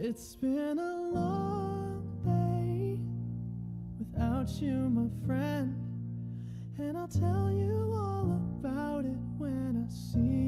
It's been a long day without you, my friend. And I'll tell you all about it when I see you.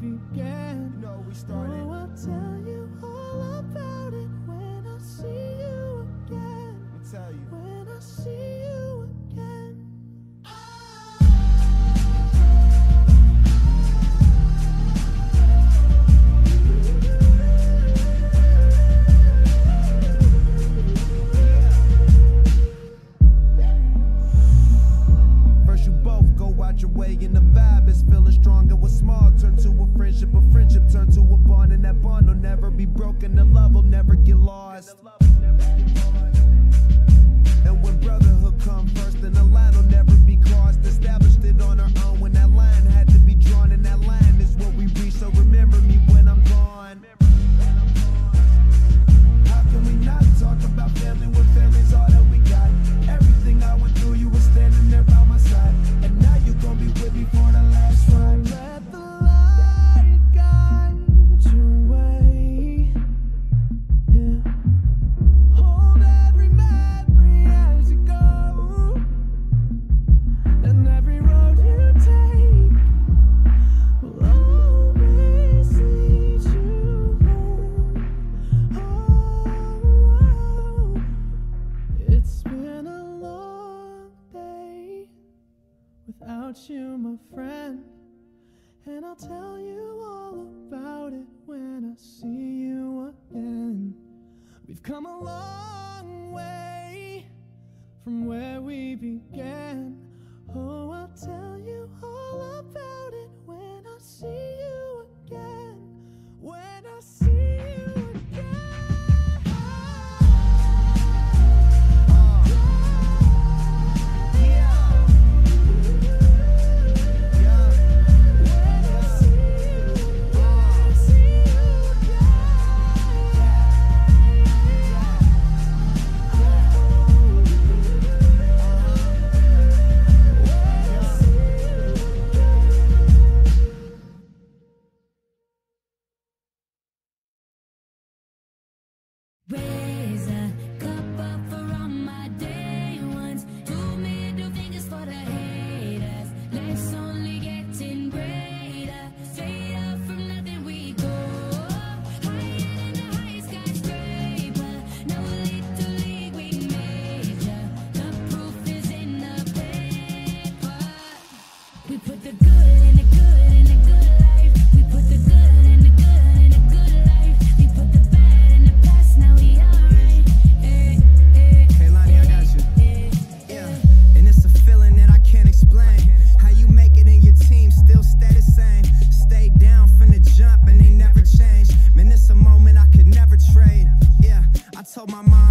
began. No, we started. Oh, I'll tell you all about it. friendship, a friendship turned to a bond, and that bond will never be broken. The love will never get lost. come along. my mind.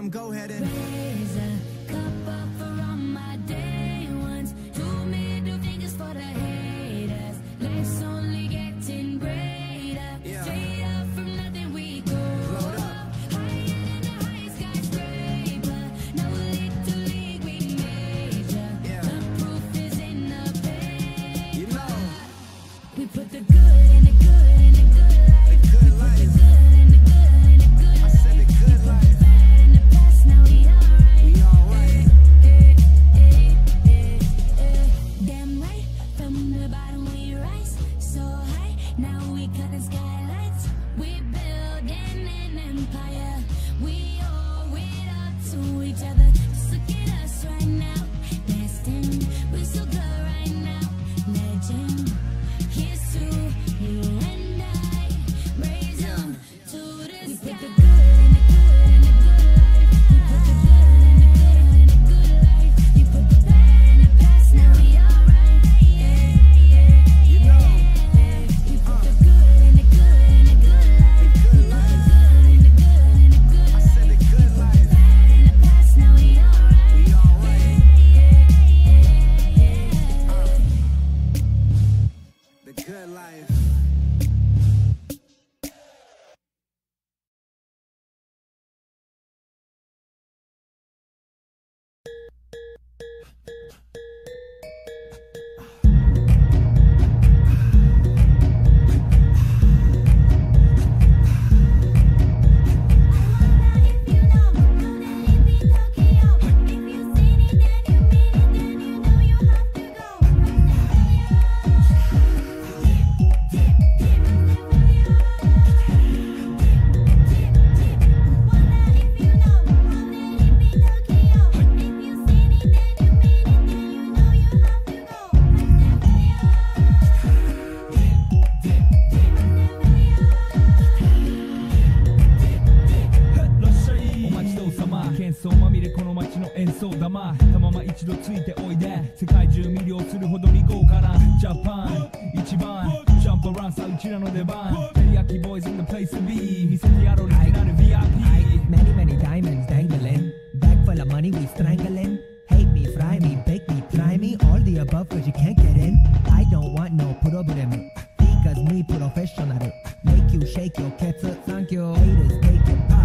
them, go ahead and さまみれこの街の演奏玉たまま一度ついておいで世界中魅了するほどに豪華なジャパン一番ジャンプランさうちらの出番テリヤキボーイズ in the place to be 見せてやろうリジナル VIP Many, many diamonds dangling. Bag full of money, we strangling. Hate me, fry me, bake me, try me. All the above, cause you can't get in. I don't want no problem. Because me professional. Make you shake your cats thank you. Haters take it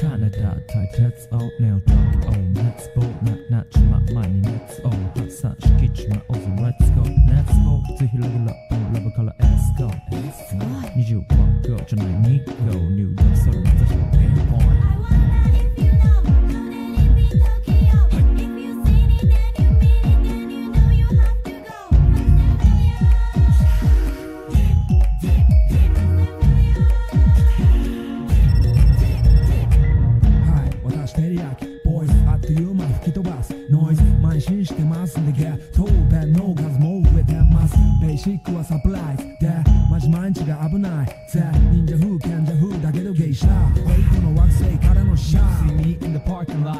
personal. Like a Canada type tets out now drunk oh let's go not not ちま前に let's all 発散しきちまおうぜ let's go let's go 普通広げラップのラブから let's go let's go 20番 go じゃない2 go 入力それまた表現 はサプライズでマジ毎日が危ないぜ忍者風賢者風だけど芸者フェイクの惑星からのシャ See ー me in the parking lot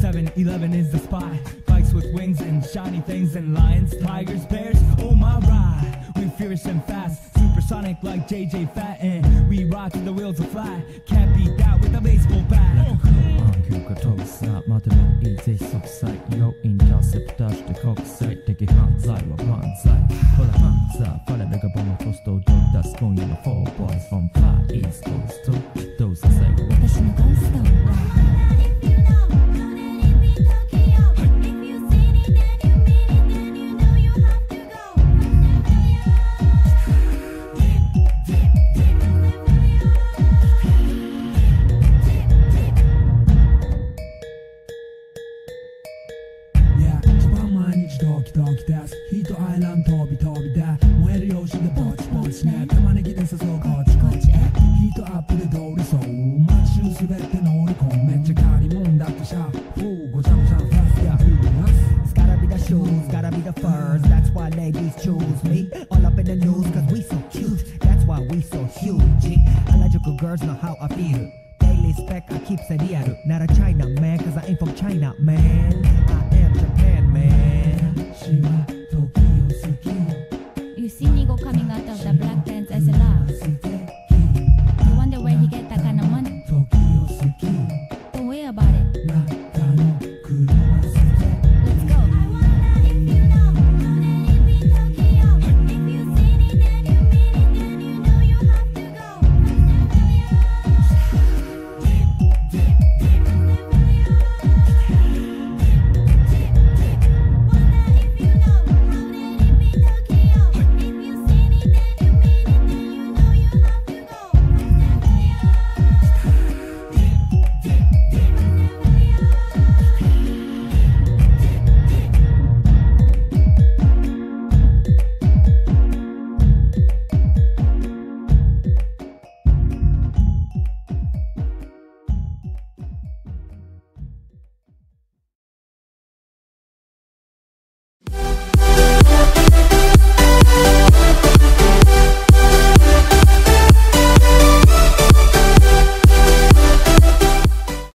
7-Eleven is the spot Bikes with wings and shiny things and lions, tigers, bears Oh my ride We fierce and fast Supersonic like JJ Fatten We ride till the wheels are flat Can't beat that with a baseball bat 暗球が飛ぶさまでもいいぜ即歳よイ ンターセプターして国際的犯罪は万歳ほらハンザー彼らがボムポストを取り出す今夜の4 boys from far east coast どう て乗り込むめっちゃ借りもんだってシャフーごちゃごちゃファスヤフーラス It's gotta be the shoes, gotta be the furs. That's why ladies choose me. All up in the news, cause we so cute. That's why we so huge. Harajuku girls know how I feel. Daily spec, I keep it real. Not a China man, cause I ain't from China, man. I am Japan, man. 私は時を好き You see Nigo coming out of the black pants as a love